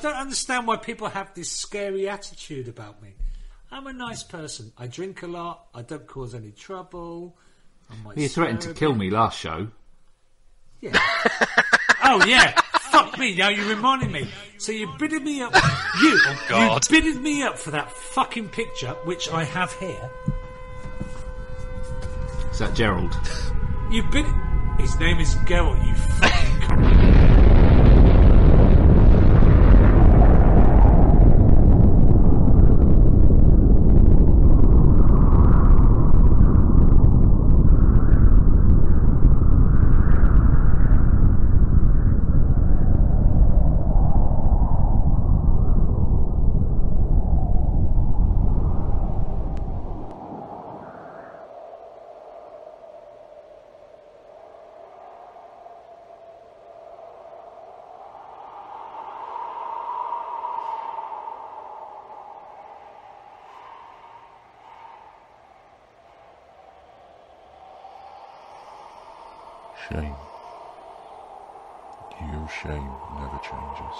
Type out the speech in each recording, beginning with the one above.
don't understand why people have this scary attitude about me. I'm a nice person. I drink a lot. I don't cause any trouble. You threatened to kill me last show. Yeah. oh yeah. Fuck me. Now you're reminding me. So you bidded me up. You. Oh, God. You bidded me up for that fucking picture, which I have here. Is that Gerald? You bid. His name is Gerald. You fucking. cunt. Shame. Your shame never changes.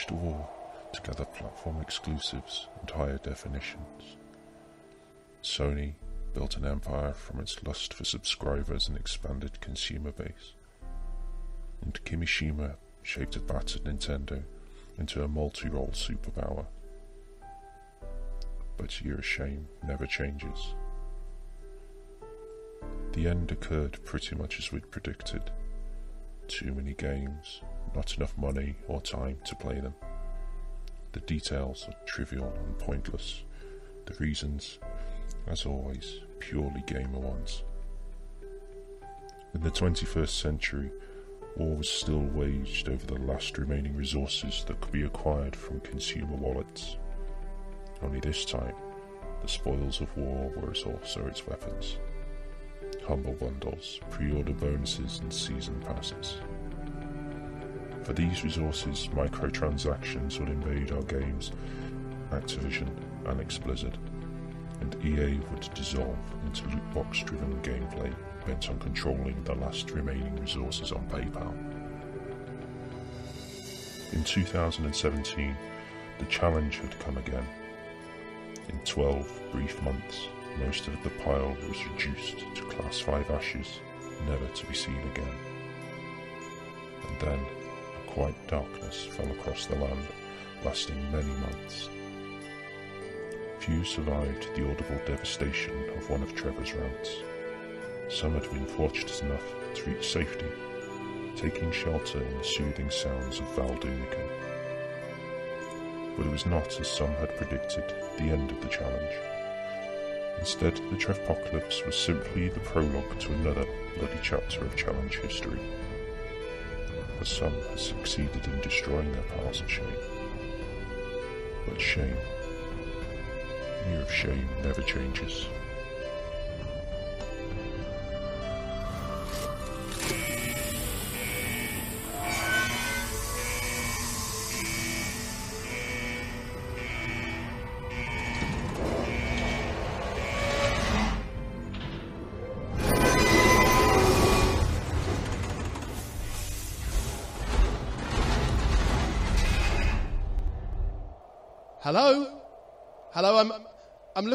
Microsoft waged a war to gather platform exclusives and higher definitions. Sony built an empire from its lust for subscribers and expanded consumer base. And Kimishima shaped a battered Nintendo into a multi-role superpower. But your shame never changes. The end occurred pretty much as we'd predicted. Too many games, not enough money or time to play them. The details are trivial and pointless. The reasons, as always, purely gamer ones. In the 21st century, war was still waged over the last remaining resources that could be acquired from consumer wallets. Only this time, the spoils of war were also its weapons humble bundles, pre-order bonuses and season passes. For these resources, microtransactions would invade our games, Activision, Annex Blizzard, and EA would dissolve into loot box driven gameplay bent on controlling the last remaining resources on PayPal. In 2017, the challenge had come again. In 12 brief months, most of the pile was reduced to class 5 ashes, never to be seen again. And then quiet darkness fell across the land, lasting many months. Few survived the audible devastation of one of Trevor's rants. Some had been fortunate enough to reach safety, taking shelter in the soothing sounds of Valdunicum. But it was not, as some had predicted, the end of the challenge. Instead, the Trevpocalypse was simply the prologue to another bloody chapter of challenge history. Some had succeeded in destroying their piles of shame. But shame, year of shame never changes.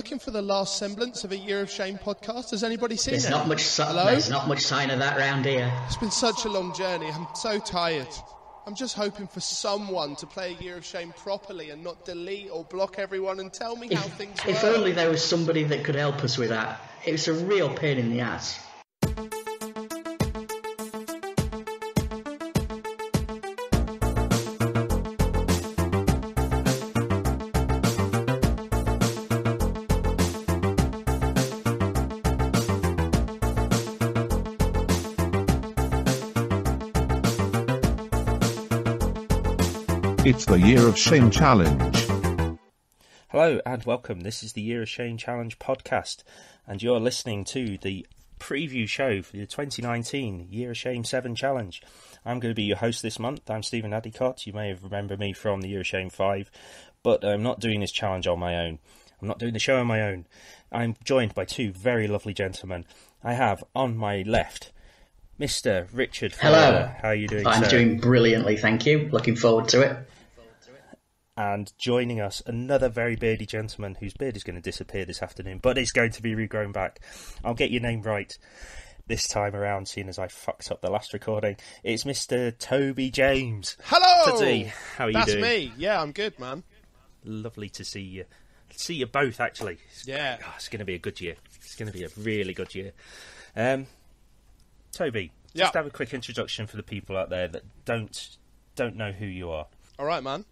Looking for the last semblance of a Year of Shame podcast. Has anybody seen There's it? not much. Si- Hello? there's not much sign of that round here. It's been such a long journey. I'm so tired. I'm just hoping for someone to play a Year of Shame properly and not delete or block everyone and tell me how If, things if work. only there was somebody that could help us with that. It's a real pain in the ass. It's the Year of Shame Challenge. Hello and welcome. This is the Year of Shame Challenge podcast, and you're listening to the preview show for the 2019 Year of Shame 7 Challenge. I'm going to be your host this month. I'm Steven Addicott. You may have remembered me from the Year of Shame 5, but I'm not doing this challenge on my own. I'm not doing the show on my own. I'm joined by two very lovely gentlemen. I have on my left Mr. Richard Hello. Forder. How are you doing, I'm sir? doing brilliantly, thank you. Looking forward to it. And joining us, another very beardy gentleman whose beard is going to disappear this afternoon, but it's going to be regrown back. I'll get your name right this time around, seeing as I fucked up the last recording. It's Mr. Toby James. Hello! Today, how are you That's doing? me. Yeah, I'm good, man. Lovely to see you. See you both, actually. It's- Yeah. oh, it's going to be a good year. It's going to be a really good year. Um, Toby, Yeah. just have a quick introduction for the people out there that don't don't know who you are. All right, man.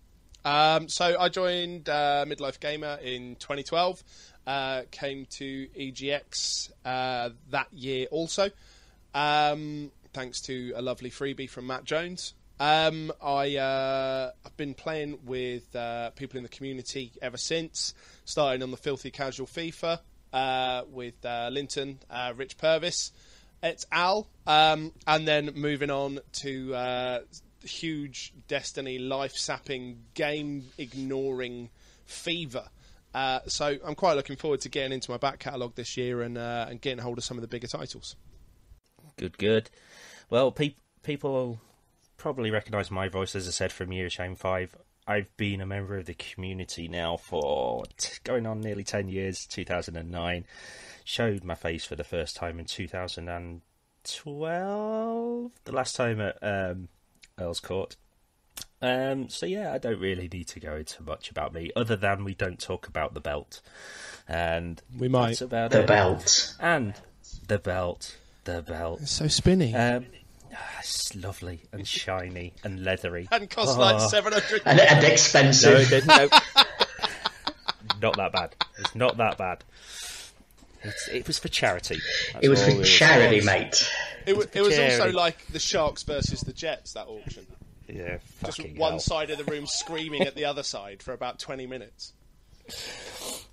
Um, so I joined uh, Midlife Gamer in 2012. Uh, came to EGX uh, that year also, um, thanks to a lovely freebie from Matt Jones. Um, I uh, I've been playing with uh, people in the community ever since, starting on the filthy casual FIFA uh, with uh, Linton, uh, Rich Purvis, it's al, um, and then moving on to uh, huge Destiny life sapping, game ignoring fever. Uh, so I'm quite looking forward to getting into my back catalogue this year and uh, and getting hold of some of the bigger titles. Good, good. Well, pe- people probably recognise my voice, as I said, from Year of Shame 5. I've been a member of the community now for t- going on nearly 10 years, 2009. Showed my face for the first time in 2012, the last time at um, Earl's Court. Um, so yeah, I don't really need to go into much about me, other than we don't talk about the belt, and We might. That's about The it. belt. and the belt, the belt. It's so spinny. Um, ah, it's lovely and shiny and leathery. and cost like Oh. 700 And, and No, expensive. there's no. not that bad. It's not that bad. It's, it was for charity. That's it was all for was. charity, mate. It, wa- it was also like the Sharks versus the Jets, that auction. Yeah, Just one hell. side of the room screaming at the other side for about 20 minutes.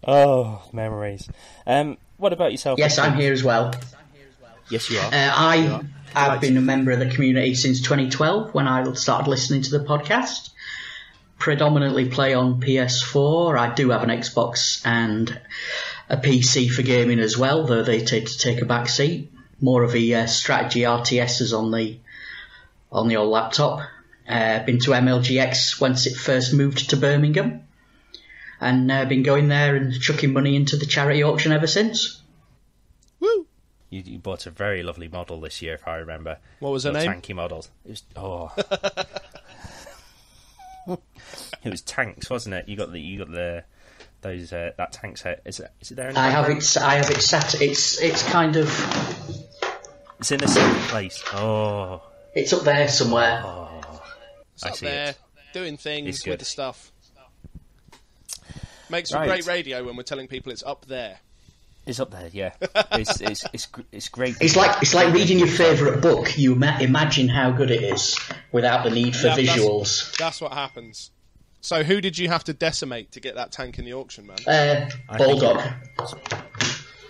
Oh, memories. Um, what about yourself? Yes, I'm here as well. Yes, you are. Uh, I have been a member of the community since 2012 when I started listening to the podcast. Predominantly play on PS4. I do have an Xbox and a PC for gaming as well, though they tend to take a back seat. More of a uh, strategy RTSs on the on the old laptop. Uh, been to MLGX once it first moved to Birmingham, and uh, been going there and chucking money into the charity auction ever since. Woo! you, you bought a very lovely model this year, if I remember. What was her Your name? Tanky model. It was oh. it was tanks, wasn't it? You got the you got the those uh, that tank set. Is it is it there? In the I have it. I have it sat. It's it's kind of It's in a second place. Oh, it's up there somewhere. It's I up see there it. doing things with the stuff. Makes for Right. great radio when we're telling people it's up there. it's up there. Yeah, it's it's it's it's great. It's like it's like reading your favourite book. You ma- imagine how good it is without the need for Yeah, visuals. That's what happens. So who did you have to decimate to get that tank in the auction, man? Uh, I Bulldog.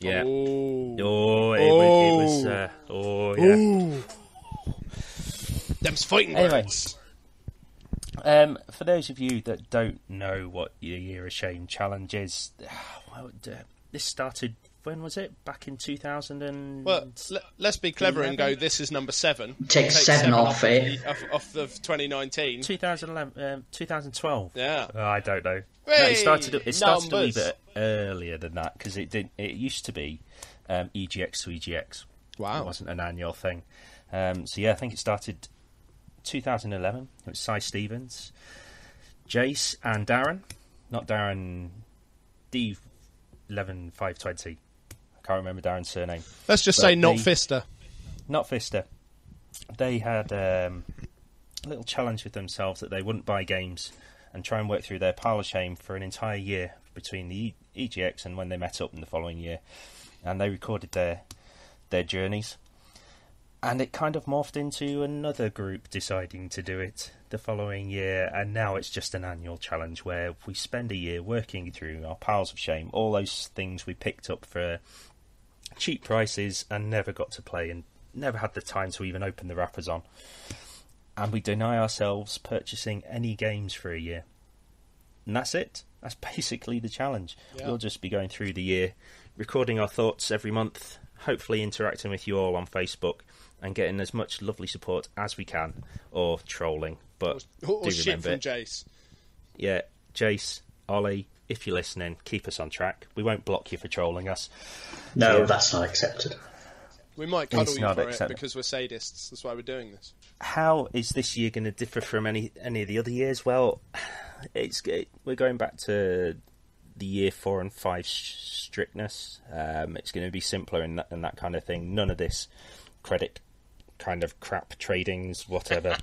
Yeah. Ooh. Oh, it, wa- it was. Oh. Uh, oh, yeah. Them's fighting Anyway. words. Um, for those of you that don't know what your Year of Shame challenge is, well, this started. When was it? Back in 2000 and. Well, let, let's be clever and go. This is number seven. Take seven off of it. the- Off, off of 2019. 2011, um, 2012. Yeah. Oh, I don't know. no, it started. It started a wee bit earlier than that because it did. It used to be um, EGX to EGX. Wow. It wasn't an annual thing. Um, so yeah, I think it started 2011. It was Cy Stevens, Jace, and Darren. Not Darren. D. Eleven five twenty. I can't remember Darren's surname. Let's just But say not they- Fister. Not Fister. They had um, a little challenge with themselves that they wouldn't buy games and try and work through their pile of shame for an entire year between the EGX and when they met up in the following year. And they recorded their their journeys. And it kind of morphed into another group deciding to do it the following year, and now it's just an annual challenge where we spend a year working through our piles of shame, all those things we picked up for cheap prices and never got to play and never had the time to even open the wrappers on. And we deny ourselves purchasing any games for a year. And that's it. That's basically the challenge. Yeah. We'll just be going through the year, recording our thoughts every month, hopefully interacting with you all on Facebook. and getting as much lovely support as we can, or trolling. But Or, or do shit remember, from Jace. yeah, Jace, Ollie, if you're listening, keep us on track. We won't block you for trolling us. No, Yeah. that's not accepted. We might cuddle It's you not for it because we're sadists. That's why we're doing this. How is this year going to differ from any any of the other years? Well, it's it, we're going back to the year four and five strictness. Um, it's going to be simpler and that, and that kind of thing. None of this credit kind of crap tradings, whatever.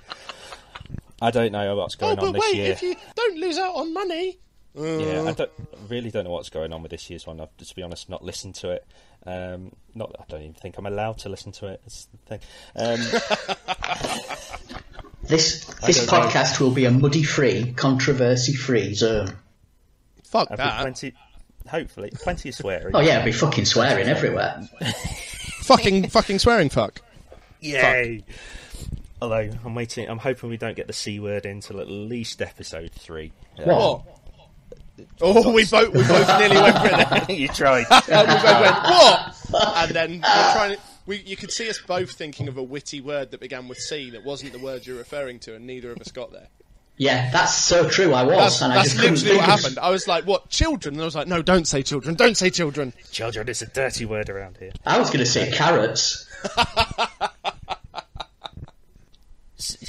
I don't know what's Oh, going on this wait, year. if you don't lose out on money. Yeah, I don't really don't know what's going on with this year's one. I've to be honest not listened to it. Um, not I don't even think I'm allowed to listen to it. That's the thing. Um, This this don't know. podcast will be a muddy free, controversy free zone. Fuck I've that. plenty, hopefully, plenty of swearing. Oh yeah, it'll be fucking swearing everywhere. fucking fucking swearing fuck. Yay! Although I'm waiting, I'm hoping we don't get the c word until at least episode three. Uh, What? Oh, we both we both nearly went for it. Then. you tried. And we both went what? And then we're trying to. We, you could see us both thinking of a witty word that began with C that wasn't the word you're referring to, and neither of us got there. Yeah, that's so true. I was, That's, and I that's just couldn't literally think what of- happened. I was like, "What children?" And I was like, "No, don't say children. Don't say children." Children is a dirty word around here. I was going to say carrots.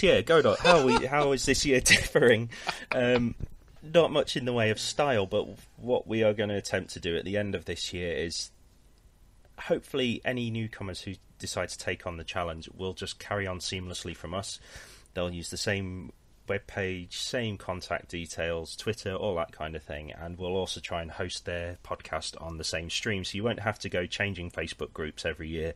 Yeah, go on. How are we? How is this year differing? Um, not much in the way of style, but what we are going to attempt to do at the end of this year is hopefully any newcomers who decide to take on the challenge will just carry on seamlessly from us. They'll use the same web page, same contact details, Twitter, all that kind of thing, and we'll also try and host their podcast on the same stream, so you won't have to go changing Facebook groups every year.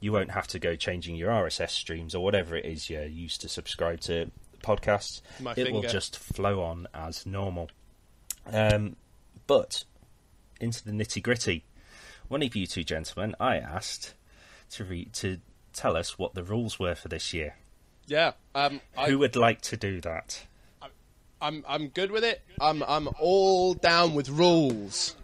You won't have to go changing your RSS streams or whatever it is you're used to subscribe to podcasts. My it will just flow on as normal. Um, but into the nitty gritty. One of you two gentlemen, I asked to read to tell us what the rules were for this year. Yeah, um, I, Who would like to do that? I'm I'm good with it. I'm I'm all down with rules.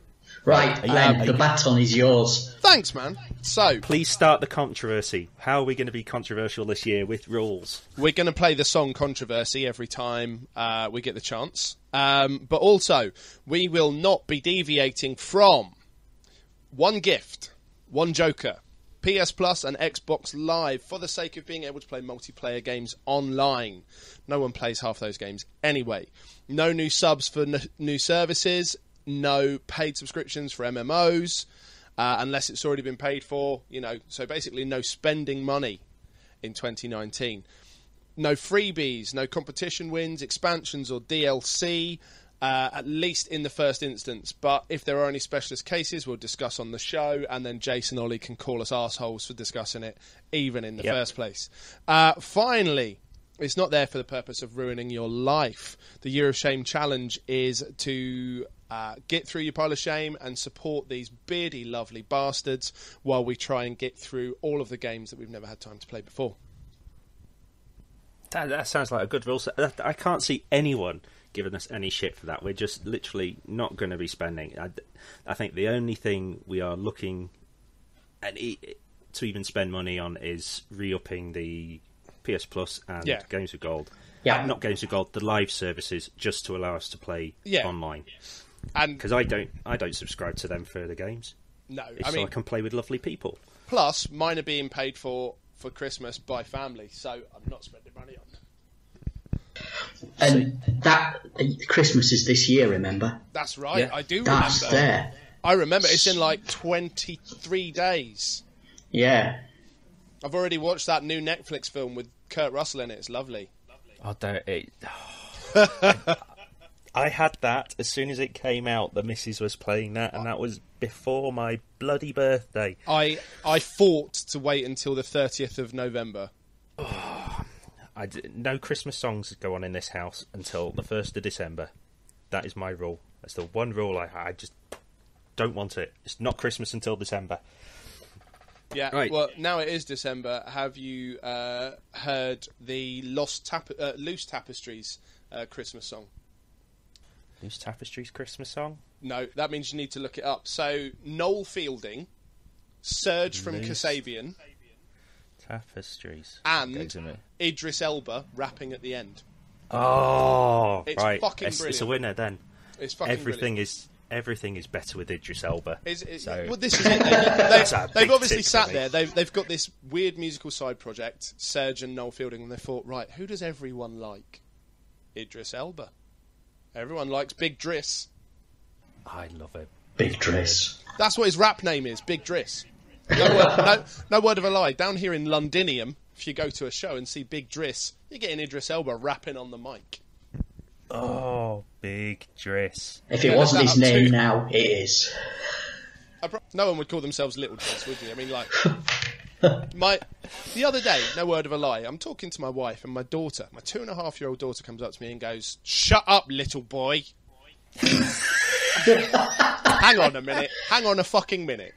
Right, you- Ben, are the baton is yours. Thanks, man. So Please start the controversy. How are we going to be controversial this year with rules? we're going to play the song controversy every time uh, we get the chance. Um, but also, we will not be deviating from one gift, one Joker, PS Plus, and Xbox Live for the sake of being able to play multiplayer games online. No one plays half those games anyway. No new subs for n- new services. No paid subscriptions for MMOs. Uh, unless it's already been paid for, you know, so basically no spending money in 2019 no freebies, no competition wins, expansions, or DLC, uh, at least in the first instance. But if there are any specialist cases, we'll discuss on the show, and then Jason Ollie can call us assholes for discussing it, even in the Yep. first place. Uh, finally, it's not there for the purpose of ruining your life. The Year of Shame challenge is to uh, get through your pile of shame and support these beardy, lovely bastards while we try and get through all of the games that we've never had time to play before. That, that sounds like a good rule. set. I can't see anyone giving us any shit for that. We're just literally not going to be spending. I, I think the only thing we are looking at to even spend money on is re-upping the PS Plus and Yeah. Games with Gold. Yeah. Uh, not Games with Gold, the live services, just to allow us to play Yeah. online. And Because I don't, I don't subscribe to them for the games. no, It's I so I can play with lovely people. plus mine are being paid for for Christmas by family, so I'm not spending money on them. And that Christmas is this year, remember? That's right, Yeah. I do That's remember. there. I remember it's in like 23 days. Yeah. I've already watched that new Netflix film with Kurt Russell in it. It's lovely. I don't. It, I had that as soon as it came out. The missus was playing that, and that was before my bloody birthday. I I fought to wait until the 30th of November. I d- no Christmas songs go on in this house until the first of December. That is my rule. That's the one rule I I just don't want it. It's not Christmas until December. Yeah. Right. Well, now it is December. Have you uh, heard the Lost Tap- uh, Loose Tapestries uh, Christmas song? Loose Tapestries Christmas song. No, that means you need to look it up. So Noel Fielding, Serge from Loose. Kasabian, Tapestries. And Goes in it. Idris Elba rapping at the end. Oh, It's right. fucking it's, it's a brilliant. winner then. It's fucking Everything brilliant. is everything is better with Idris Elba. Is, is, so well, this is it. They, That's a have they've obviously tick for sat me. there. They've, they've got this weird musical side project, Serge and Noel Fielding, and they thought, right, who does everyone like? Idris Elba. Everyone likes Big Driss. I love it. Big Driss. That's what his rap name is, Big Driss. No word, no, no word of a lie. Down here in Londinium, if you go to a show and see Big Driss, you're getting Idris Elba rapping on the mic. Oh, big dress. If it Yeah, wasn't his name too. now, it is. I pro- no one would call themselves Little Driss, would you? I mean, like, my the other day, no word of a lie. I'm talking to my wife and my daughter. My two and a half year old daughter comes up to me and goes, "Shut up, little boy." hang on a minute. Hang on a fucking minute.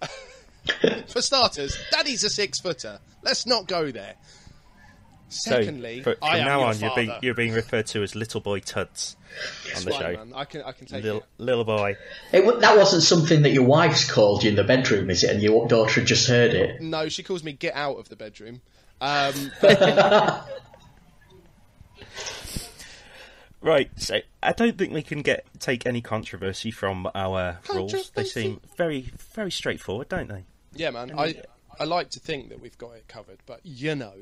For starters, Daddy's a six footer. Let's not go there. Secondly, so, fr- from I am now your on, you're being you're being referred to as Little Boy Tuds It's on the fine, show. man. I can I can take Little it. little boy. It, that wasn't something that your wife's called you in the bedroom, is it? And your daughter had just heard it. No, she calls me get out of the bedroom. Um, Right, so I don't think we can get take any controversy from our rules. They seem very very straightforward, don't they? yeah, man. I I like to think that we've got it covered, but you know,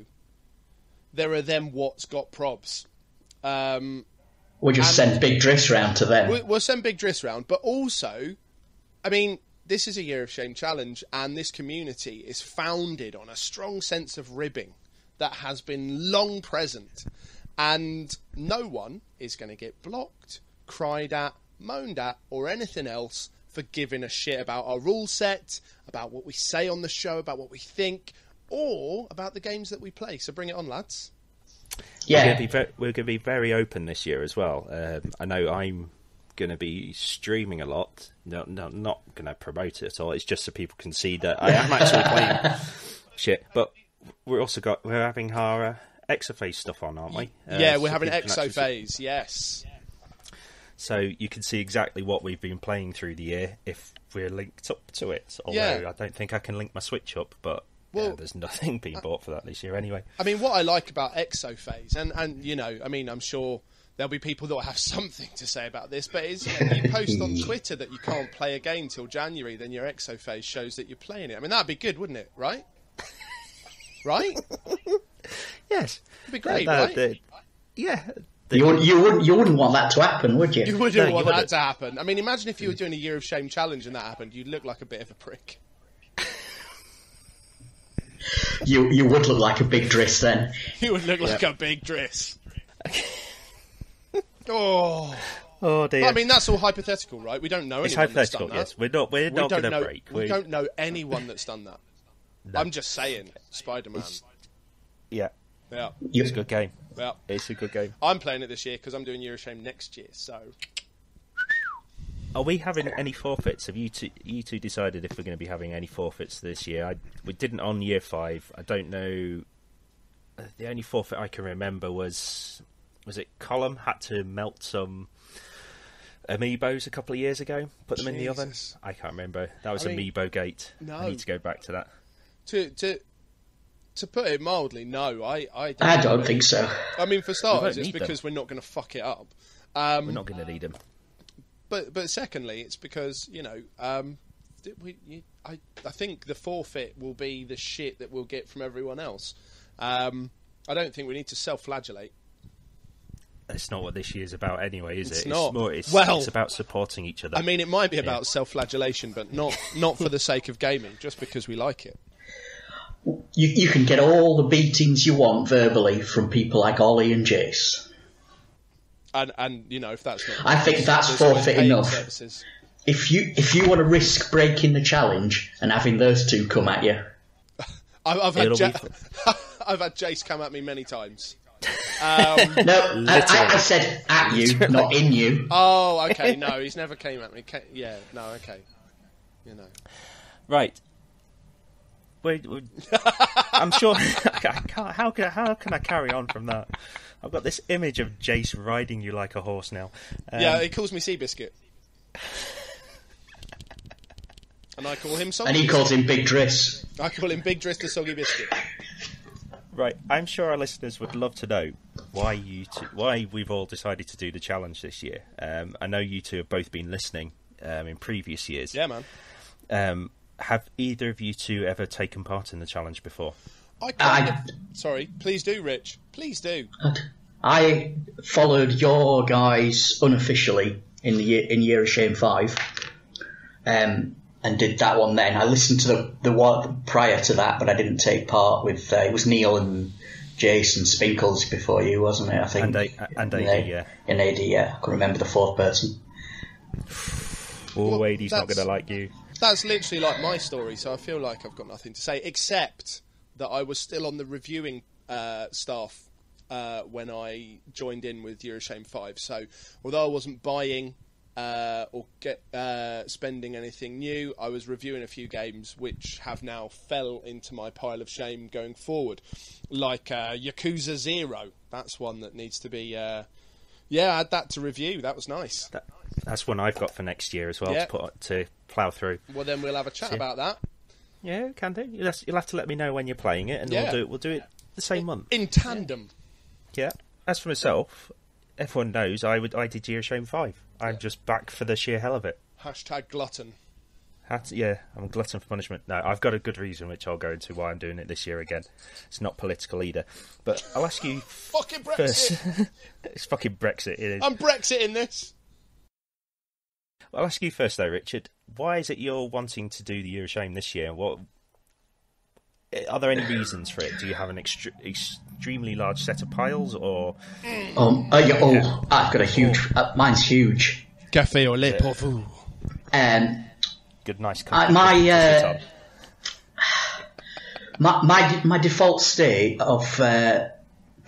there are them what's got probs. Um, We'll just And- send Big Driss round to them. we- we'll send Big Driss round, but also, I mean, this is a Year of Shame challenge, and this community is founded on a strong sense of ribbing that has been long present, and no one is going to get blocked, cried at, moaned at, or anything else for giving a shit about our rule set, about what we say on the show, about what we think, or about the games that we play. So bring it on, lads. We're yeah. going to be very, we're going to be very open this year as well. Um, I know I'm going to be streaming a lot. No, no, not going to promote it at all. It's just so people can see that I am actually playing shit. But we're also got we're having our uh, Exophase stuff on, aren't we? Uh, yeah, we're having people can actually Exophase, yes. So you can see exactly what we've been playing through the year if we're linked up to it. Although Yeah. I don't think I can link my Switch up, but Well- yeah, there's nothing being bought for that this year anyway. I mean, what I like about Exophase, and, and you know, I mean, I'm sure there'll be people that will have something to say about this, but is you, know, you post on Twitter that you can't play a game till January, then your Exophase shows that you're playing it. I mean, that'd be good, wouldn't it? Right? Right? Yes, It'd be great, That- right? that- yeah. You, wouldn't, you, wouldn't, you wouldn't want that to happen, would you? You wouldn't No, want that wouldn't. to happen. I mean, imagine if you were doing a Year of Shame challenge and that happened. You'd look like a bit of a prick. You, you would look like a Big dress then. You would look like a big dress. oh, Oh dear. But, I mean, that's all hypothetical, right? We don't know it's anyone that's done hypothetical. that. Yes, we're not. We're we not don't going to know. break. We We- don't know anyone that's done that. I'm just saying, Spider-Man. Yeah, Yeah, it's a good game. yeah. It's a good game. I'm playing it this year because I'm doing Year of Shame next year. So Are we having any forfeits? Have you two, you two decided if we're going to be having any forfeits this year? I, we didn't on year five. I don't know. Uh, The only forfeit I can remember was was it Column had to melt some amiibos a couple of years ago, put them in the oven. I can't remember. That was I mean, Amiibo Gate. no. I need to go back to that. to to to put it mildly, no, I I don't, I don't think so. I mean, for starters, it's need them. because we're not going to fuck it up. Um, We're not going to need them. But but secondly, it's because you know um, th- we, you, I I think the forfeit will be the shit that we'll get from everyone else. Um, I don't think we need to self-flagellate. That's not what this year's about anyway, is It's it? not. It's more. It's, Well- it's about supporting each other. I mean, it might be about self-flagellation, but not not for the sake of gaming, just because we like it. You, you can get all the beatings you want verbally from people like Ollie and Jace. And and you know if that's not, I think that's forfeit enough. Services. If you if you want to risk breaking the challenge and having those two come at you, I've, I've had It'll ja- be- I've had Jace come at me many times. Um, no, I, I, I said at you, not in you. Oh, okay, no, he's never came at me. Ca- yeah, no, okay, you know. Right. Wait, wait. I'm sure. I can't, how can how can I carry on from that? I've got this image of Jace riding you like a horse now. Um, Yeah, he calls me Seabiscuit. and I call him Soggy. And he calls him Big Driss. I call him Big Driss the Soggy Biscuit. Right, I'm sure our listeners would love to know why you two, why we've all decided to do the challenge this year. Um, I know you two have both been listening um, in previous years. Yeah, man. Um, have either of you two ever taken part in the challenge before? I kind I- of. Sorry, please do, Rich. Please do. I followed your guys unofficially in the year, in Year of Shame Five, um, and did that one. Then I listened to the the one prior to that, but I didn't take part with. Uh, it was Neil and Jason Spinkles before you, wasn't it? I think. And A- and In AD, A- yeah. In AD, yeah. I can't remember the fourth person. Oh, Well, Adie's not going to like you. That's literally like my story, so I feel like I've got nothing to say except that I was still on the reviewing uh, staff uh, when I joined in with Year of Shame Five. So although I wasn't buying uh, or get uh, spending anything new, I was reviewing a few games which have now fell into my pile of shame going forward, like uh, Yakuza Zero. That's one that needs to be. Yeah, I had that to review. That was nice. That, that's one I've got for next year as well Yeah. to put to plough through. Well, then we'll have a chat See. about that Yeah, can do. You'll have, you'll have to let me know when you're playing it, and Yeah. we'll do it. We'll do it the same month. in tandem. Yeah. As for myself, everyone knows I would. I did Year Shame five. I'm just back for the sheer hell of it. Hashtag glutton. Had to- yeah, I'm a glutton for punishment. No, I've got a good reason, which I'll go into why I'm doing it this year again. It's not political either. But I'll ask you Fucking first. It's fucking Brexit. It is. I'm Brexit in this. I'll ask you first, though, Richard. Why is it you're wanting to do the Year of Shame this year? What are there any reasons for it? Do you have an extre- extremely large set of piles, or Um, oh, yeah, oh, I've got a huge. Uh, mine's huge. Café au lait pour vous. Um, good, nice? Uh, my, uh, my my my default state of uh,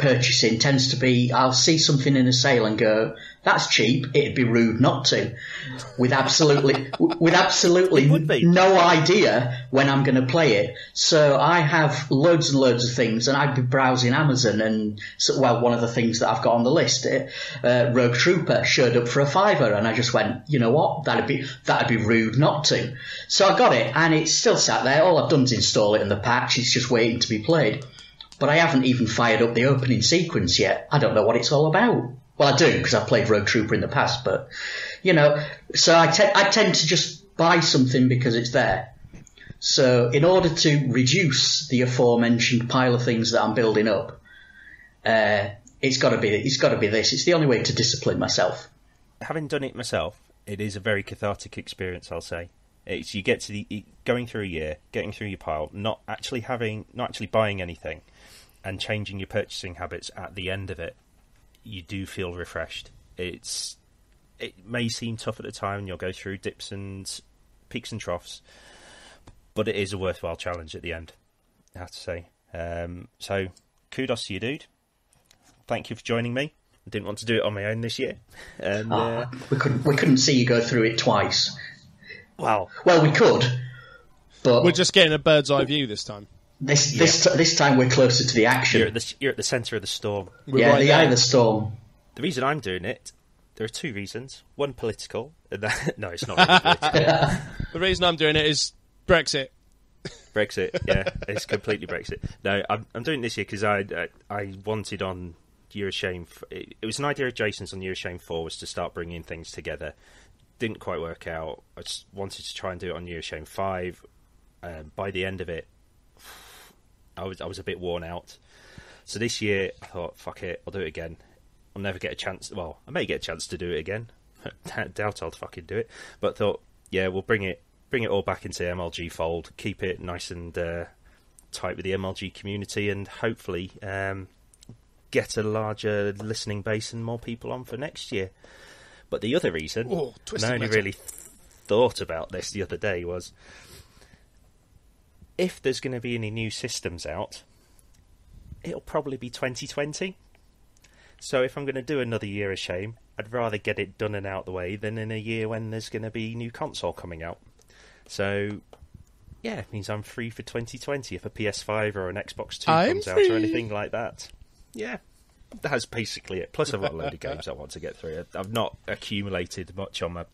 purchasing tends to be I'll see something in a sale and go that's cheap. It'd be rude not to. With absolutely with absolutely It would be. no idea when I'm going to play it. So I have loads and loads of things and I'd be browsing Amazon and so, well one of the things that I've got on the list uh, Rogue Trooper showed up for a fiver and I just went you know what? That'd be that'd be rude not to. So I got it and it's still sat there. All I've done is install it in the patch. It's just waiting to be played but I haven't even fired up the opening sequence yet. I don't know what it's all about. Well, I do because I've played Rogue Trooper in the past, but you know, so I, te- I tend to just buy something because it's there. So in order to reduce the aforementioned pile of things that I'm building up, uh, it's got to be it's got to be this. It's the only way to discipline myself. having done it myself, it is a very cathartic experience. I'll say it's you get to the going through a year, getting through your pile, not actually having, not actually buying anything, and changing your purchasing habits at the end of it. You do feel refreshed. It's it may seem tough at the time, and you'll go through dips and peaks and troughs, but it is a worthwhile challenge at the end. I have to say. Um, so kudos to you, dude. Thank you for joining me. I didn't want to do it on my own this year, and uh, Ah, we couldn't we couldn't see you go through it twice. Well, Well, we could, but We're just getting a bird's eye view this time. this this this time we're closer to the you're action. at the you're at the centre of the storm. We're yeah, right the there. eye of the storm. The reason I'm doing it, there are two reasons. One political. and that- no, it's not really political. The reason I'm doing it is Brexit. Brexit. Yeah, it's completely Brexit. No, I'm I'm doing this year because I, I I wanted on Year of Shame. It, it was an idea of Jason's on Year of Shame Four was to start bringing things together. Didn't quite work out. I just wanted to try and do it on of Shame Five. Um, by the end of it, I was I was a bit worn out. So this year, I thought, fuck it, I'll do it again. I'll never get a chance. Well, I may get a chance to do it again. Doubt I'll fucking do it. But thought, yeah, we'll bring it, bring it all back into the MLG fold. Keep it nice and uh, tight with the MLG community, and hopefully um, get a larger listening base and more people on for next year. But the other reason, Oh, and I only metal. really th- thought about this the other day, was if there's going to be any new systems out, it'll probably be 2020. So if I'm going to do another year of shame, I'd rather get it done and out the way than in a year when there's going to be new console coming out. So yeah, it means I'm free for 2020 if a PS5 or an Xbox 2 I'm comes out or anything like that. Yeah. That's basically it. Plus, I've got a load of games I want to get through. I've not accumulated much on my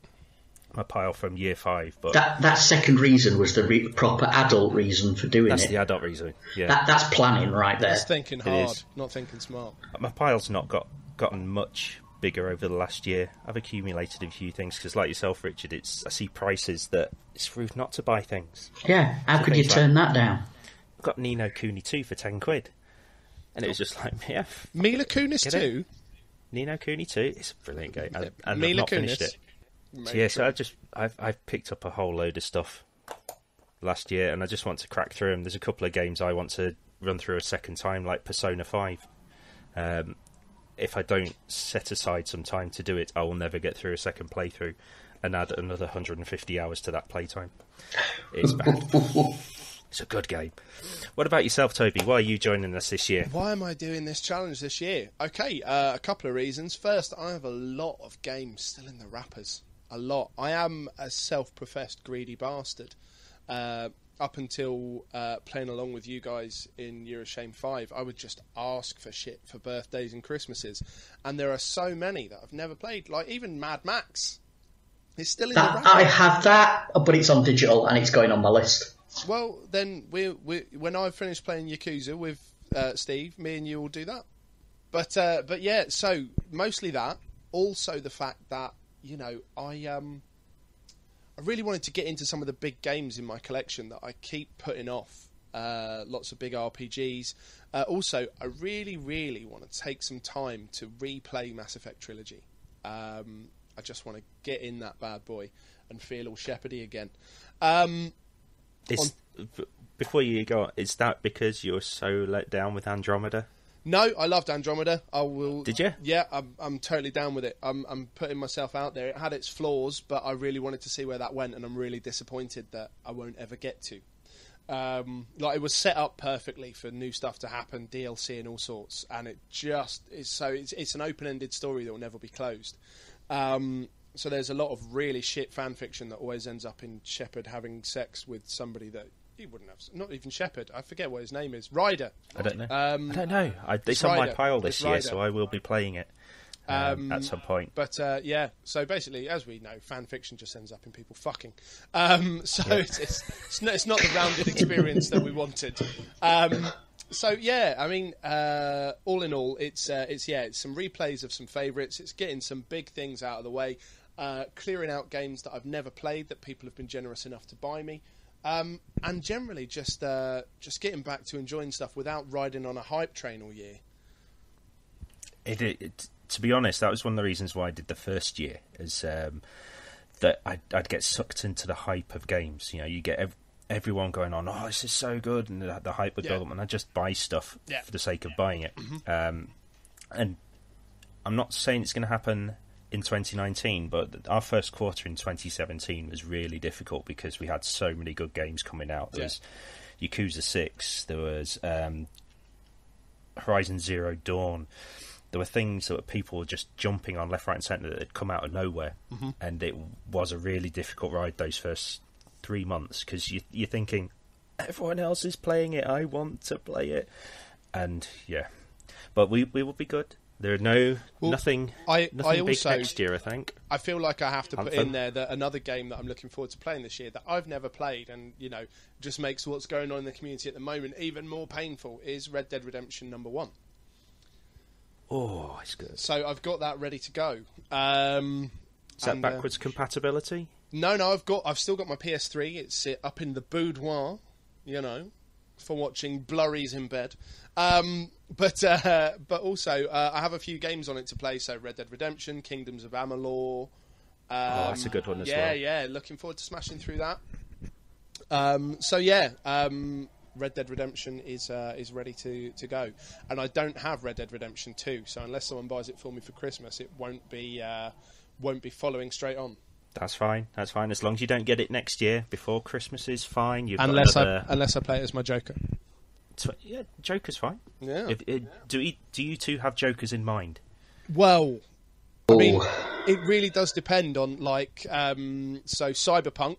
my pile from year five, but That that second reason was the re- proper adult reason for doing that's it. the adult reason. Yeah, that that's planning right there. It's thinking hard, not thinking smart. my pile's not got gotten much bigger over the last year. I've accumulated a few things because, like yourself, Richard, it's I see prices that it's rude not to buy things. Yeah, how could you things turn that down? I've got Ni no Kuni two for ten quid, and it was just like, yeah, Mila Kunis Get it? too. Ni no Kuni two. It's a brilliant game, and, and I've Mila not finished it. So, yeah, so I just I've I've picked up a whole load of stuff last year, and I just want to crack through them. There's a couple of games I want to run through a second time, like Persona Five. Um, if I don't set aside some time to do it, I will never get through a second playthrough and add another 150 hours to that playtime. It's bad. it's a good game. What about yourself, Toby? Why are you joining us this year? Why am I doing this challenge this year? Okay, uh, a couple of reasons. First, I have a lot of games still in the wrappers. A lot. I am a self-professed greedy bastard. Uh, up until uh, playing along with you guys in Year of Shame 5, I would just ask for shit for birthdays and Christmases. And there are so many that I've never played. Like, even Mad Max. It's still in the That, wrapper. I have that, but it's on digital and it's going on my list. Well, then we we when I finish playing Yakuza with uh, Steve, me and you will do that. But uh, but yeah, so mostly that. Also the fact that you know I um I really wanted to get into some of the big games in my collection that I keep putting off. Uh, lots of big RPGs. Uh, also, I really, really want to take some time to replay Mass Effect Trilogy. Um, I just want to get in that bad boy and feel all shepherdy again. Um, Is, b- before you go, on, is that because you're so let down with Andromeda? No, I loved Andromeda. I will. Did you? Yeah, I'm. I'm totally down with it. I'm. I'm putting myself out there. It had its flaws, but I really wanted to see where that went, and I'm really disappointed that I won't ever get to. Um, like it was set up perfectly for new stuff to happen, DLC and all sorts, and it just is so. It's, it's an open-ended story that will never be closed. Um, so there's a lot of really shit fan fiction that always ends up in Shepard having sex with somebody that he wouldn't have. Not even Shepard. I forget what his name is. Ryder. I don't know. Um, I don't know. I, it's it's on my pile this year, so I will be playing it um, Um, at some point. But uh, yeah, so basically, as we know, fan fiction just ends up in people fucking. Um, so it's, it's, it's, not, it's not the rounded experience that we wanted. Um, so yeah, I mean, uh, all in all, it's uh, it's yeah, it's some replays of some favourites. It's getting some big things out of the way, uh, clearing out games that I've never played that people have been generous enough to buy me. Um, and generally, just uh, just getting back to enjoying stuff without riding on a hype train all year. It, it, to be honest, that was one of the reasons why I did the first year, is um, that I'd, I'd get sucked into the hype of games. You know, you get ev- everyone going on, "Oh, this is so good," and the, the hype would Yeah. build up, and I'd just buy stuff Yeah. Mm-hmm. for the sake of buying it. Um, and I'm not saying it's going to happen in 2019, but our first quarter in 2017 was really difficult because we had so many good games coming out. There Yeah. was Yakuza 6, there was um, Horizon Zero Dawn. There were things that people were just jumping on left, right, and centre that had come out of nowhere, Mm-hmm. and it was a really difficult ride those first three months because you, you're thinking everyone else is playing it, I want to play it, and yeah, but we we will be good. There are no Well, nothing I- nothing I big also- next year, I think. I feel like I have to put in there that another game that I'm looking forward to playing this year that I've never played and you know just makes what's going on in the community at the moment even more painful is Red Dead Redemption number one. Oh, it's good. So I've got that ready to go. Um, that and, uh, backwards compatibility? no, no, I've got I've still got my PS3. It's uh, up in the boudoir, you know, for watching blurries in bed. Um, but uh, but also uh, I have a few games on it to play. So Red Dead Redemption, Kingdoms of Amalur. Um, Oh, that's a good one as yeah, well. Yeah, yeah. Looking forward to smashing through that. Um, so yeah, um, Red Dead Redemption is uh, is ready to, to go, and I don't have Red Dead Redemption two. So unless someone buys it for me for Christmas, it won't be uh, won't be following straight on. That's fine. That's fine. As long as you don't get it next year before Christmas is fine. You've Unless got I unless I play it as my Joker. tw- yeah, Joker's fine. Yeah. If, it, do you, do you two have Jokers in mind? Well, I mean, it really does depend on like um, so Cyberpunk.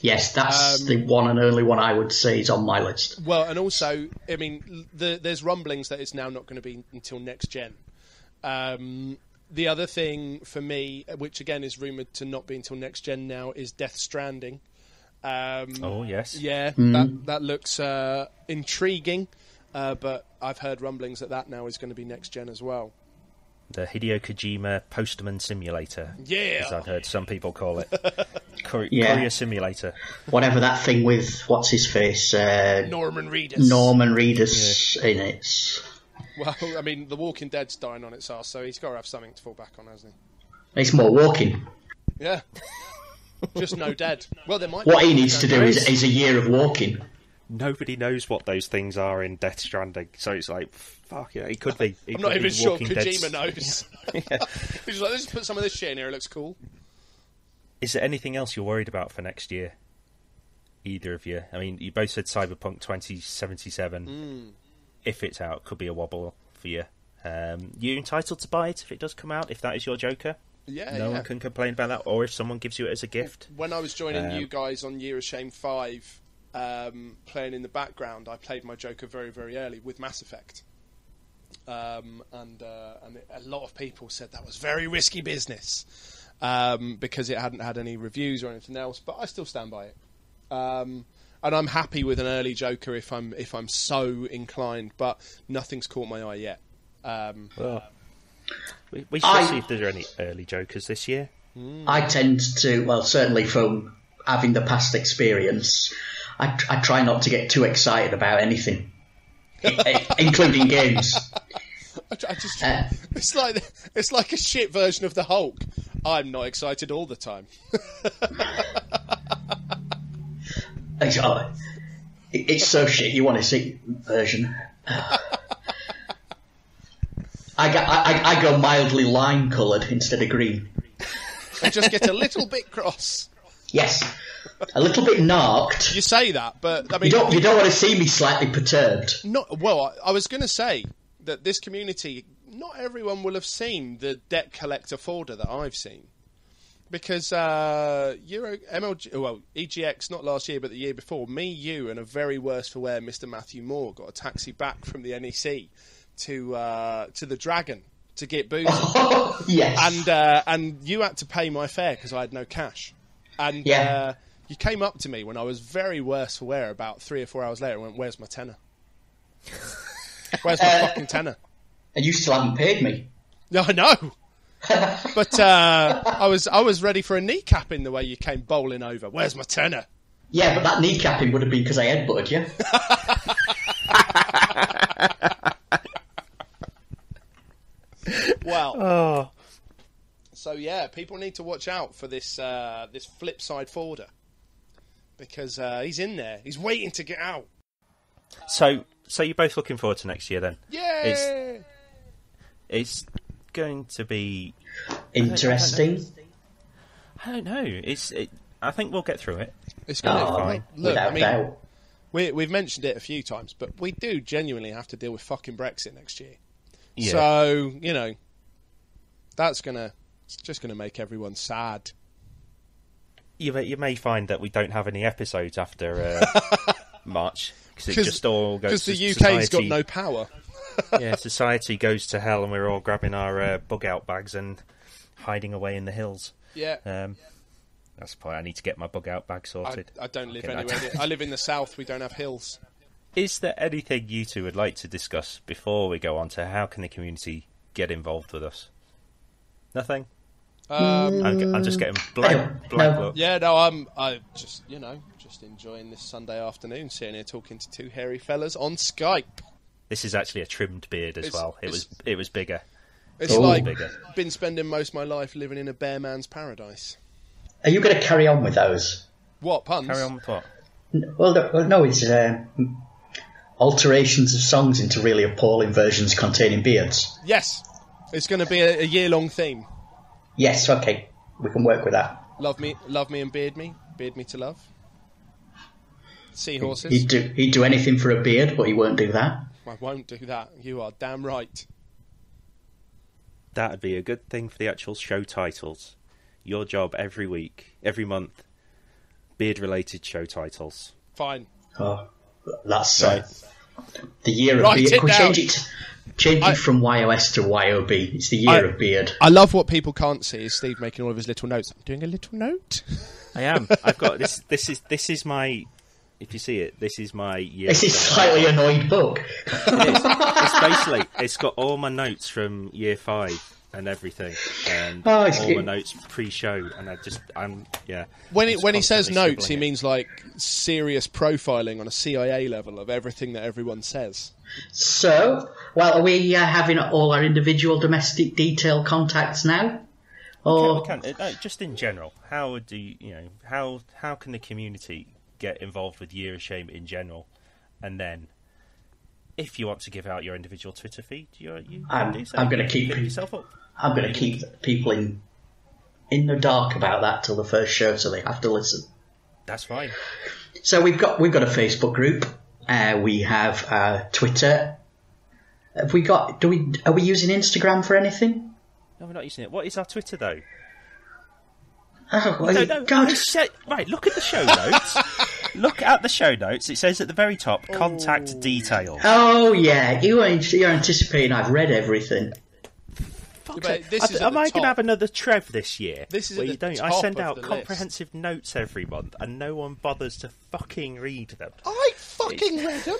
Yes, that's Um, the one and only one I would say is on my list. Well, and also, I mean, the, there's rumblings that it's now not going to be until next gen. Um, the other thing for me, which again is rumored to not be until next gen now, is Death Stranding. Um, Oh yes. Yeah, that that looks uh, intriguing, uh, but I've heard rumblings that that now is going to be next gen as well. The Hideo Kojima Postman Simulator. Yeah. As I've heard some people call it. Cour- Yeah. Courier Simulator. Whatever that thing with what's his face, uh, Norman Reedus. Norman Reedus in it. Well, I mean, The Walking Dead's dying on its ass, so he's got to have something to fall back on, hasn't he? It's more walking. Yeah. Just no dead. Well, there might. What be. he needs to do is, is a year of walking. Nobody knows what those things are in Death Stranding, so it's like, fuck yeah, it could be. It I'm not could be even sure Walking Dead. Kojima knows. He's like, let's put some of this shit in here. It looks cool. Is there anything else you're worried about for next year? Either of you? I mean, you both said Cyberpunk 2077. Hmm. If it's out, could be a wobble for you. Um, you entitled to buy it if it does come out. If that is your Joker, Yeah, no yeah. one can complain about that. Or if someone gives you it as a gift. When I was joining Um, you guys on Year of Shame Five, um, playing in the background, I played my Joker very, very early with Mass Effect. Um, and uh, and a lot of people said that was very risky business um, because it hadn't had any reviews or anything else. But I still stand by it. And I'm happy with an early Joker if I'm if I'm so inclined. But nothing's caught my eye yet. Um, Well, we, we shall I- see if there are any early Jokers this year. I tend to, well, certainly from having the past experience, I, I try not to get too excited about anything, including games. I, I just Uh, it's like it's like a shit version of the Hulk. I'm not excited all the time. It's, oh, it's so shit. You want to see version? I, go, I, I- I go mildly lime coloured instead of green. I just get a little bit cross. Yes, a little bit narked. You say that, but I mean, You don't. You don't want to see me slightly perturbed. not well. I, I was going to say that this community, not everyone will have seen the debt collector folder that I've seen, because uh, Euro MLG, well EGX, not last year but the year before, me, you, and a very worse for wear Mr Matthew Moore got a taxi back from the NEC to uh, to the Dragon to get booze. yes. and uh, and you had to pay my fare because I had no cash. And Yeah. uh, you came up to me when I was very worse for wear about three or four hours later and went, "Where's my tenner? Where's my fucking tenner?" and you still haven't paid me. No, I know. but uh, I was I was ready for a kneecapping the way you came bowling over. Where's my tenner? Yeah, but that kneecapping would have been because I headbutted you. Well, Oh, so yeah, people need to watch out for this uh, this flip side Forder because uh, he's in there. He's waiting to get out. so so you're both looking forward to next year then? Yeah. It's going to be. Interesting. I don't know. It's. It, I think we'll get through it. It's going to Oh, fine. Look, I mean, doubt. we, we've mentioned it a few times, but we do genuinely have to deal with fucking Brexit next year. Yeah. So you know, that's gonna it's just gonna make everyone sad. you may, you may find that we don't have any episodes after uh, March because it just all goes. Because the to UK's got no power. Yeah, society goes to hell, and we're all grabbing our uh, bug out bags and hiding away in the hills. Yeah. Um, that's the point. I need to get my bug out bag sorted. I don't live Okay, anywhere. that- near- I live in the south. We don't have hills. Is there anything you two would like to discuss before we go on to how can the community get involved with us? Nothing. Um, I'm, I'm just getting blank, blank look. yeah, no, I'm. I just you know just enjoying this Sunday afternoon, sitting here talking to two hairy fellas on Skype. This is actually a trimmed beard as It's- well. It was it was bigger. It's Oh. like Bigger. been spending most of my life living in a bear man's paradise. Are you going to carry on with those? What puns? Carry on with what? Well, no, well, no it's uh, alterations of songs into really appalling versions containing beards. Yes, it's going to be a, a year-long theme. Yes, okay, we can work with that. Love me, love me, and beard me, beard me to love. Seahorses. He'd do, he'd do anything for a beard, but he won't do that. I won't do that. You are damn right. That'd be a good thing for the actual show titles. Your job every week, every month, beard related show titles. Fine. Oh, that's uh, the year of Write beard. it Can we down. change it? Changing I- from YOS to YOB. It's the year I- of beard. I love what people can't see is Steve making all of his little notes. I'm doing a little note. I am. I've got this. This is this is my. If you see it, this is my year. This is slightly annoyed book. it's basically it's got all my notes from year five and everything, and Oh, it's all my notes pre-show, and I just I'm yeah. When he I'm when he says notes, he it. means like serious profiling on a CIA level of everything that everyone says. So, well, are we uh, having all our individual domestic detail contacts now? Or We can, uh, just in general, how do you, you know how how can the community get involved with Year of Shame in general, and then if you want to give out your individual Twitter feed, you you I'm- so. I'm gonna keep- yourself up. I'm going to keep people in in the dark about that till the first show, so they have to listen. That's fine. So we've got we've got a Facebook group. Uh, we have uh, Twitter. Have we got? Do we? Are we using Instagram for anything? No, we're not using it. What is our Twitter though? Oh, well, no, God. Said- right, look at the show notes. look at the show notes. It says at the very top, contact details. Oh yeah, you ain't, you're anticipating I've read everything. Fuck's but sake. this I- is at am the I going top. to have another Trev this year? This is where you the don't. I top send of out the list. comprehensive notes every month, and no one bothers to fucking read them. I fucking read them.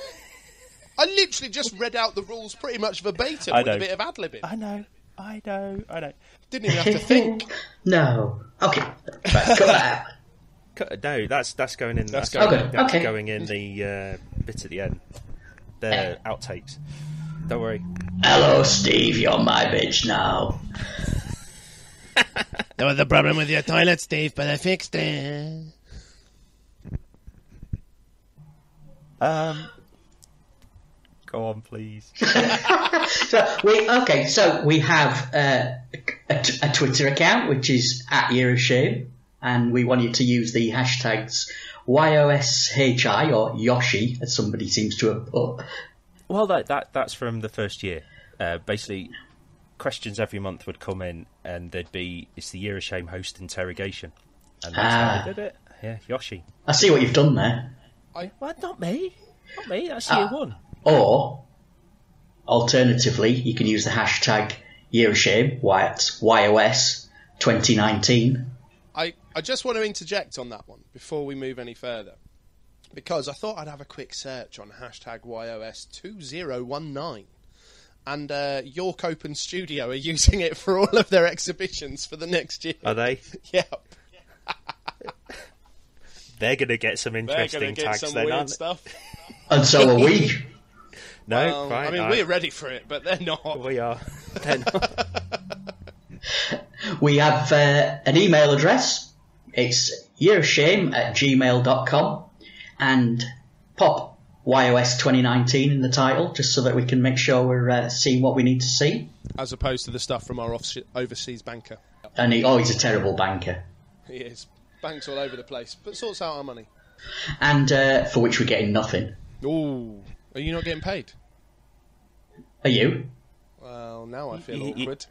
I literally just read out the rules pretty much verbatim I with know. a bit of ad libbing. I know, I know, I know. Didn't even have to think. No. Okay. Right, cut that out. Co- No, that's that's going in. That's That's, going in. that's Okay. going in the uh, bit at the end. The outtakes. Don't worry. Hello, Steve. You're my bitch now. There was a problem with your toilet, Steve, but I fixed it. Um, go on, please. So we okay. So we have uh, a, t- a Twitter account which is at Year of Shame, and we want you to use the hashtags YOSHI or Yoshi, as somebody seems to have put. Well, that, that that's from the first year. Uh, basically, questions every month would come in, and there'd be it's the year of shame host interrogation, and that's Ah. how they did it. Yeah, Yoshi. I see what you've done there. Well, not me, not me. That's Ah. year one. Or alternatively, you can use the hashtag Year of Shame Y- YOS 2019. I, I just want to interject on that one before we move any further. Because I thought I'd have a quick search on hashtag YOS2019. And uh, York Open Studio are using it for all of their exhibitions for the next year. Are they? yeah. They're going to get some They're going interesting to get tags some then, weird aren't stuff. And so are we. No, Well, fine. I mean, I- we're ready for it, but they're not. we are. They're not. We have uh, an email address. It's yearofshame at gmail.com and pop YOS 2019 in the title just so that we can make sure we're uh, seeing what we need to see. As opposed to the stuff from our off- overseas banker. And he, oh, he's a terrible banker. He is. Banks all over the place, but sorts out our money. And uh, for which we're getting nothing. Ooh. Are you not getting paid? Are you? Well, now I feel You- you- awkward.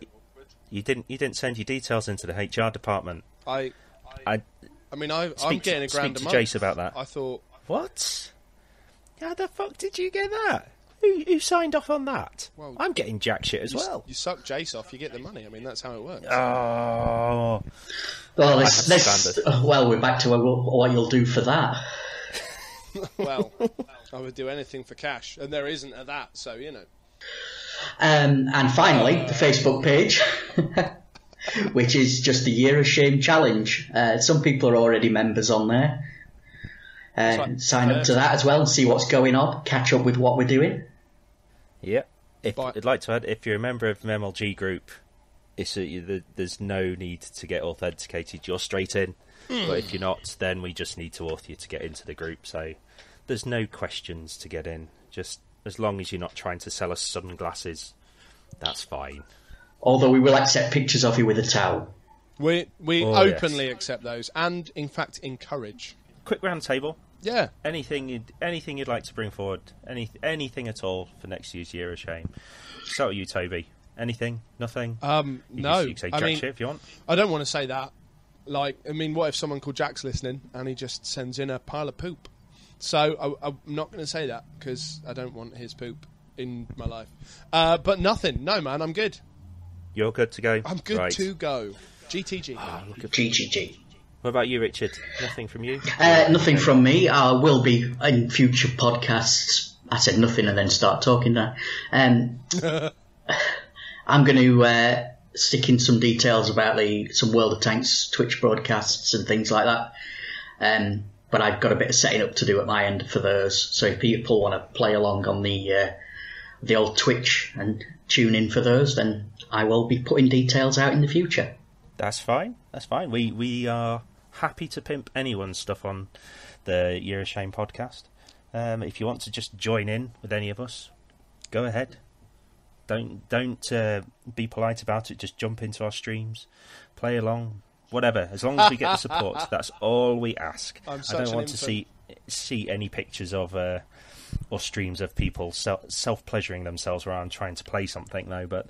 You didn't. You didn't send your details into the HR department. I, I I mean, I, I'm Speak to- getting a grand speak a to month. Jace about that. I thought, what? How the fuck did you get that? Who, who signed off on that? Well, I'm getting jack shit as you, well. you suck Jace off, you get the money. I mean, that's how it works. Oh, Well, I this, have this, well, we're back to what, what you'll do for that. well, I would do anything for cash, and there isn't a that, so you know. Um, and finally, the Facebook page, which is just the Year of Shame challenge. Uh, some people are already members on there. Uh, right. sign up to that as well and see what's going on. Catch up with what we're doing. yep. If, But- I'd like to add, if you're a member of the MLG group, it's a, the- there's no need to get authenticated. You're straight in. But if you're not, then we just need to auth you to get into the group. So there's no questions to get in. Just as long as you're not trying to sell us sunglasses, that's fine. Although we will accept pictures of you with a towel. We we Oh, yes. openly accept those, and in fact encourage. Quick round table. Yeah, anything you'd, anything you'd like to bring forward, any anything at all for next year's year of shame. Start with you, Toby. Anything? Nothing? um, you no. can, you can say I jack mean, shit if you want. I don't want to say that. Like, I mean, what if someone called Jack's listening and he just sends in a pile of poop? So I, I'm not going to say that because I don't want his poop. in my life. Uh, but nothing. No, man, I'm good. You're good to go. I'm good Right. to go. GTG. GGG. What about you, Richard? Nothing from you? Uh, nothing from me. I will be in future podcasts. I said nothing and then start talking there. Um, I'm going to uh, stick in some details about the some World of Tanks Twitch broadcasts and things like that. Um, but I've got a bit of setting up to do at my end for those. So if people want to play along on the uh, the old Twitch and tune in for those, then I will be putting details out in the future. That's fine. That's fine. We we are happy to pimp anyone's stuff on the Year of Shame podcast. Um, if you want to just join in with any of us, go ahead. Don't don't uh, be polite about it. Just jump into our streams, play along, whatever. As long as we get the support, that's all we ask. I'm I don't an want to see see any pictures of uh, or streams of people self pleasuring themselves around trying to play something. No, but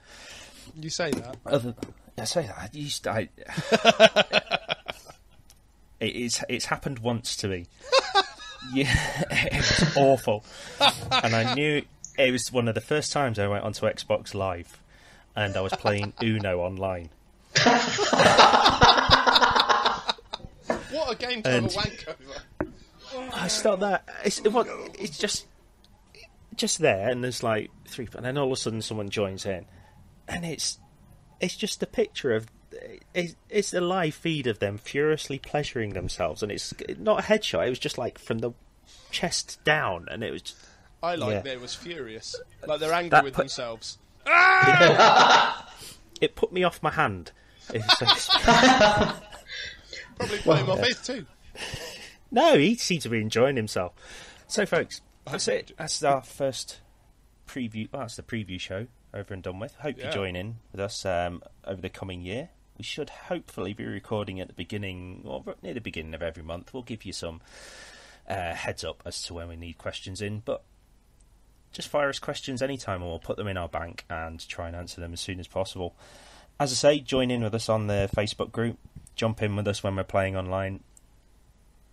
You say that. other I say that used I, it, it's it's happened once to me. yeah, it was awful, and I knew it was one of the first times I went onto Xbox Live, and I was playing Uno online. What a game to have a And- wank over. I start that it's it, it's just just there, and there's like three, and then all of a sudden someone joins in, and it's it's just a picture of it's, it's a live feed of them furiously pleasuring themselves, and it's not a headshot. It was just like from the chest down, and it was just, I like Yeah. they was furious. Like they're angry That with put- themselves. it put me off my hand. Probably put him off his too. no, he seemed to be enjoying himself. So, folks, that's it. That's our first preview. Well, that's the preview show over and done with. Hope you Yeah. join in with us um, over the coming year. We should hopefully be recording at the beginning or near the beginning of every month. We'll give you some uh, heads up as to when we need questions in, but just fire us questions anytime and we'll put them in our bank and try and answer them as soon as possible. As I say, join in with us on the Facebook group. Jump in with us when we're playing online.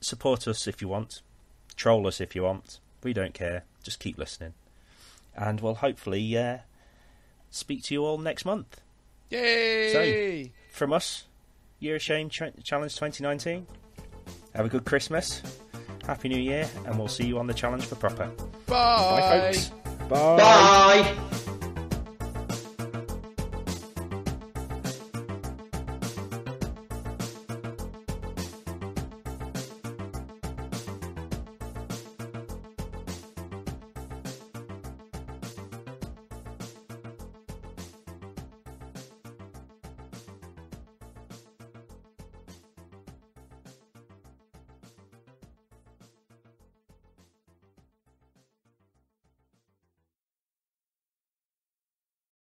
Support us if you want. Troll us if you want. We don't care. Just keep listening. And we'll hopefully uh, speak to you all next month. Yay! So, From us, Year of Shame Ch- Challenge 2019. Have a good Christmas. Happy New Year. And we'll see you on the challenge for proper. Bye. Bye, folks. Bye. Bye.